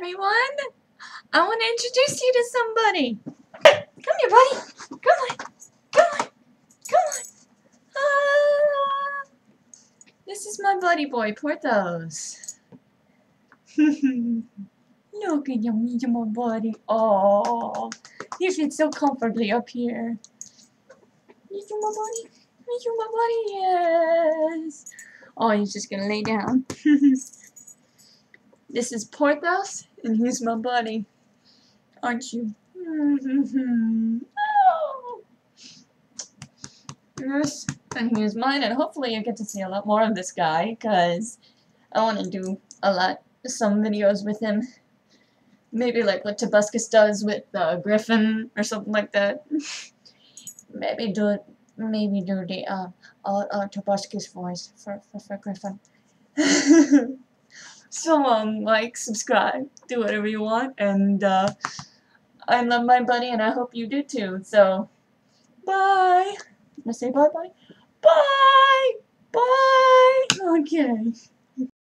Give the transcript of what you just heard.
everyone! I want to introduce you to somebody. Come here, buddy. Come on. Come on. Come on. Ah. This is my buddy boy, Porthos. Look at you, me, my buddy. Oh, you fit so comfortably up here. See my buddy? See my buddy? Yes. Oh, he's just gonna lay down. this is Porthos, and he's my buddy. Aren't you? Oh. Yes, and here's mine, and hopefully I get to see a lot more of this guy, because I want to do a lot, some videos with him. Maybe like what Tobuscus does with uh, Griffin, or something like that. maybe do it, maybe do the uh, uh, uh, Tobuscus voice for, for, for Griffin. so, um, like, subscribe, do whatever you want, and, uh, I love my buddy, and I hope you do too, so, bye! Wanna say bye-bye? Bye! Bye! Okay.